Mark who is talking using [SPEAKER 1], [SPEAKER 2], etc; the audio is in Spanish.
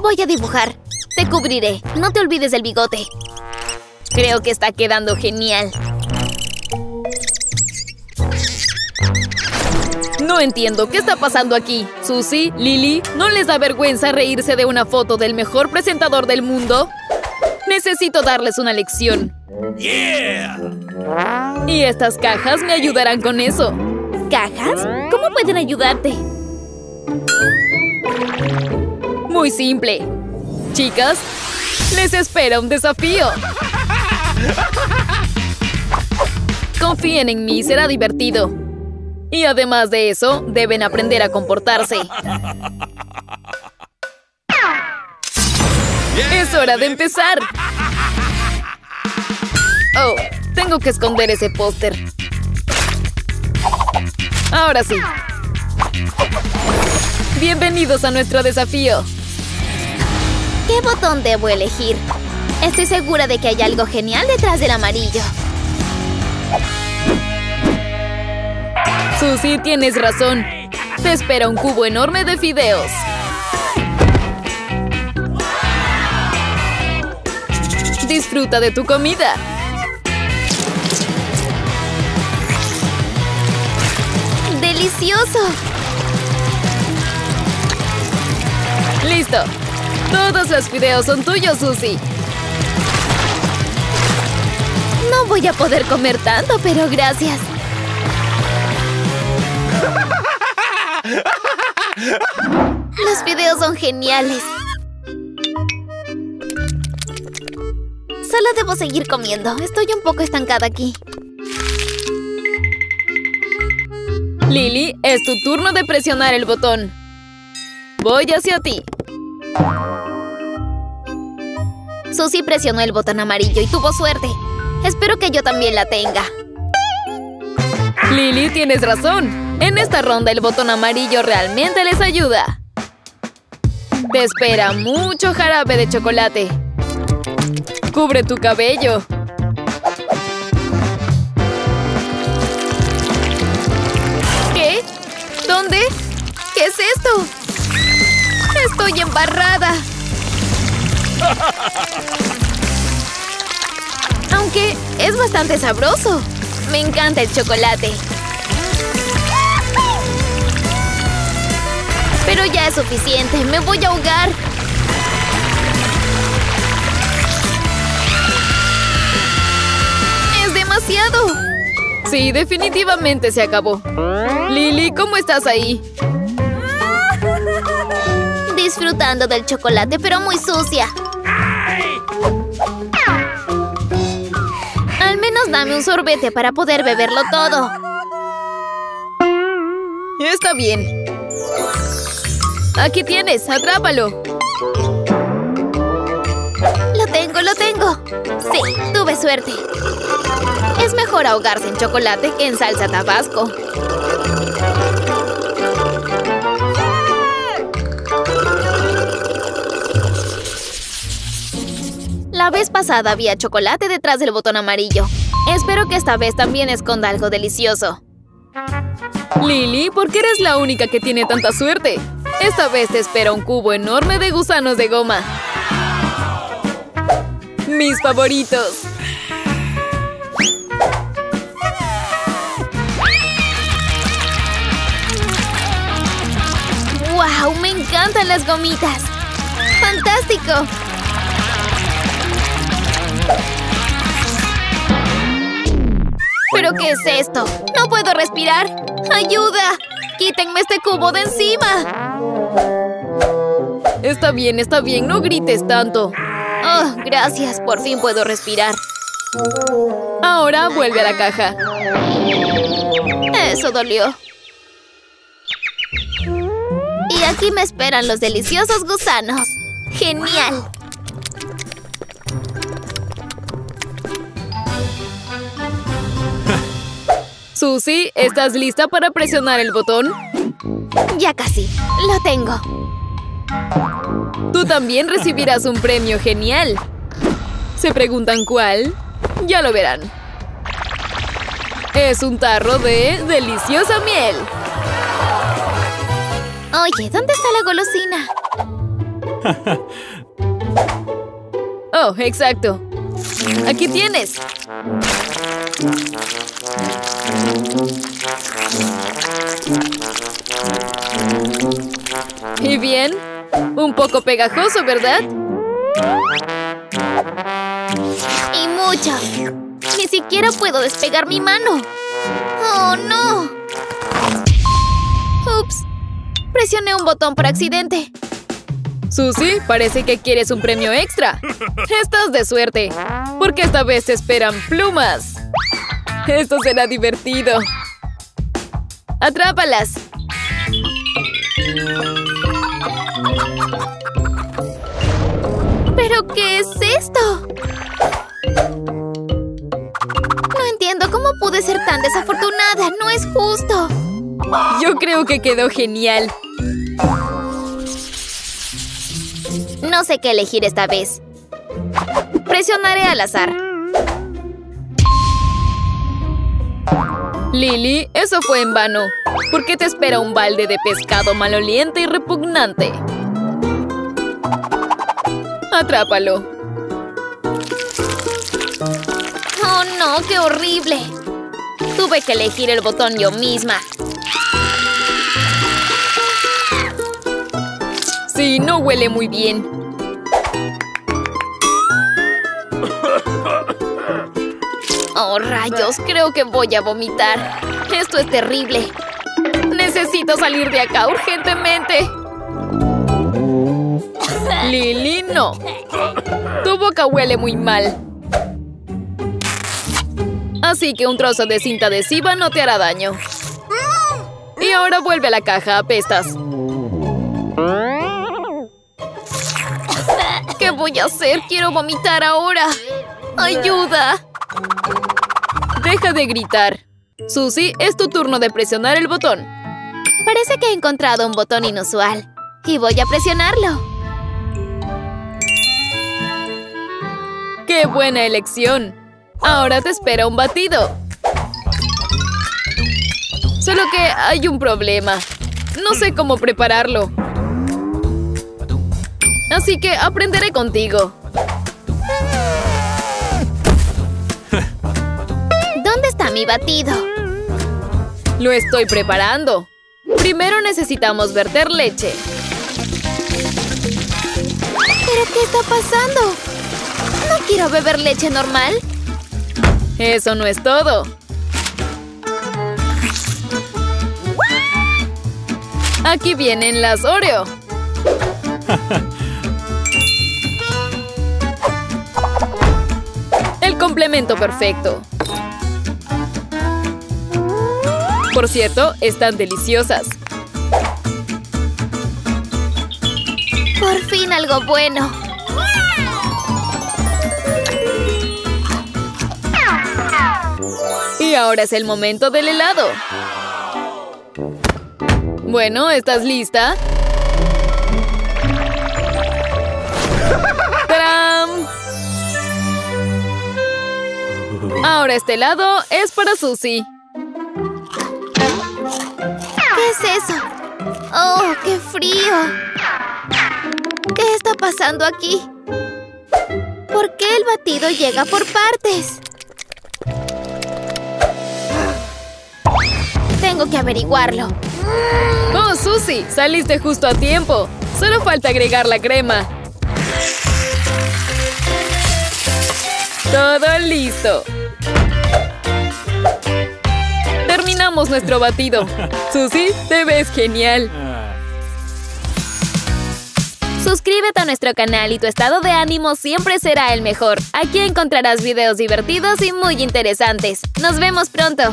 [SPEAKER 1] Voy a dibujar. Te cubriré. No te olvides del bigote. Creo que está quedando genial.
[SPEAKER 2] No entiendo, ¿qué está pasando aquí? Susie, Lily, ¿no les da vergüenza reírse de una foto del mejor presentador del mundo? Necesito darles una lección.
[SPEAKER 3] Yeah.
[SPEAKER 2] Y estas cajas me ayudarán con eso.
[SPEAKER 1] ¿Cajas? ¿Cómo pueden ayudarte?
[SPEAKER 2] Muy simple. Chicas, les espera un desafío. Confíen en mí, será divertido. Y además de eso, deben aprender a comportarse. ¡Es hora de empezar! Oh, tengo que esconder ese póster. Ahora sí. Bienvenidos a nuestro desafío.
[SPEAKER 1] ¿Qué botón debo elegir? Estoy segura de que hay algo genial detrás del amarillo.
[SPEAKER 2] Susie, tienes razón. Te espera un cubo enorme de fideos. Disfruta de tu comida.
[SPEAKER 1] ¡Delicioso!
[SPEAKER 2] ¡Listo! Todos los fideos son tuyos, Susie.
[SPEAKER 1] No voy a poder comer tanto, pero gracias. Los fideos son geniales. Solo debo seguir comiendo. Estoy un poco estancada aquí.
[SPEAKER 2] Lily, es tu turno de presionar el botón. Voy hacia ti.
[SPEAKER 1] Susie presionó el botón amarillo y tuvo suerte. Espero que yo también la tenga.
[SPEAKER 2] Lily, tienes razón. En esta ronda el botón amarillo realmente les ayuda. Te espera mucho jarabe de chocolate. Cubre tu cabello.
[SPEAKER 1] ¿Qué? ¿Dónde? ¿Qué es esto? Estoy embarrada. Aunque es bastante sabroso. Me encanta el chocolate. Pero ya es suficiente. Me voy a ahogar. ¡Es demasiado!
[SPEAKER 2] Sí, definitivamente se acabó. Lily, ¿cómo estás ahí?
[SPEAKER 1] Disfrutando del chocolate, pero muy sucia. Al menos dame un sorbete para poder beberlo todo.
[SPEAKER 2] Está bien. Aquí tienes, atrápalo.
[SPEAKER 1] Lo tengo, lo tengo. Sí, tuve suerte. Es mejor ahogarse en chocolate que en salsa tabasco. La vez pasada había chocolate detrás del botón amarillo. Espero que esta vez también esconda algo delicioso.
[SPEAKER 2] Lily, ¿por qué eres la única que tiene tanta suerte? Esta vez te espera un cubo enorme de gusanos de goma. Mis favoritos.
[SPEAKER 1] ¡Wow! ¡Me encantan las gomitas! ¡Fantástico! ¿Pero qué es esto? ¡No puedo respirar! ¡Ayuda! ¡Quítenme este cubo de encima!
[SPEAKER 2] Está bien, está bien, no grites tanto.
[SPEAKER 1] Oh, gracias, por fin puedo respirar.
[SPEAKER 2] Ahora vuelve a la caja.
[SPEAKER 1] Eso dolió. Y aquí me esperan los deliciosos gusanos. ¡Genial!
[SPEAKER 2] Susie, ¿estás lista para presionar el botón?
[SPEAKER 1] Ya casi. Lo tengo.
[SPEAKER 2] Tú también recibirás un premio genial. ¿Se preguntan cuál? Ya lo verán. Es un tarro de deliciosa miel.
[SPEAKER 1] Oye, ¿dónde está la golosina?
[SPEAKER 2] Oh, exacto. Aquí tienes. ¿Y bien? Un poco pegajoso, ¿verdad?
[SPEAKER 1] Y mucho. Ni siquiera puedo despegar mi mano. ¡Oh, no! ¡Ups! Presioné un botón por accidente.
[SPEAKER 2] Susie, parece que quieres un premio extra. Estás de suerte, porque esta vez te esperan plumas. Esto será divertido. ¡Atrápalas!
[SPEAKER 1] ¿Pero qué es esto? No entiendo cómo pude ser tan desafortunada. No es justo.
[SPEAKER 2] Yo creo que quedó genial.
[SPEAKER 1] No sé qué elegir esta vez. Presionaré al azar.
[SPEAKER 2] Lily, eso fue en vano. ¿Por qué te espera un balde de pescado maloliente y repugnante? Atrápalo.
[SPEAKER 1] ¡Oh, no! ¡Qué horrible! Tuve que elegir el botón yo misma.
[SPEAKER 2] Sí, no huele muy bien.
[SPEAKER 1] ¡Oh, rayos! Creo que voy a vomitar. Esto es terrible.
[SPEAKER 2] Necesito salir de acá urgentemente. Lily, no. Tu boca huele muy mal. Así que un trozo de cinta adhesiva no te hará daño. Y ahora vuelve a la caja, apestas.
[SPEAKER 1] ¿Qué voy a hacer? Quiero vomitar ahora. ¡Ayuda!
[SPEAKER 2] Deja de gritar. Susie, es tu turno de presionar el botón.
[SPEAKER 1] Parece que he encontrado un botón inusual. Y voy a presionarlo.
[SPEAKER 2] ¡Qué buena elección! Ahora te espera un batido. Solo que hay un problema. No sé cómo prepararlo. Así que aprenderé contigo.
[SPEAKER 1] Mi batido?
[SPEAKER 2] Lo estoy preparando. Primero necesitamos verter leche.
[SPEAKER 1] ¿Pero qué está pasando? ¿No quiero beber leche normal?
[SPEAKER 2] Eso no es todo. Aquí vienen las Oreo. El complemento perfecto. Por cierto, están deliciosas.
[SPEAKER 1] Por fin algo bueno.
[SPEAKER 2] Y ahora es el momento del helado. Bueno, ¿estás lista? ¡Tarán! Ahora este helado es para Susie.
[SPEAKER 1] ¿Qué es eso? ¡Oh, qué frío! ¿Qué está pasando aquí? ¿Por qué el batido llega por partes? Tengo que averiguarlo.
[SPEAKER 2] ¡Oh, Susie! Saliste justo a tiempo. Solo falta agregar la crema. Todo listo. Nuestro batido. Susie, te ves genial.
[SPEAKER 1] Suscríbete a nuestro canal y tu estado de ánimo siempre será el mejor. Aquí encontrarás videos divertidos y muy interesantes. Nos vemos pronto.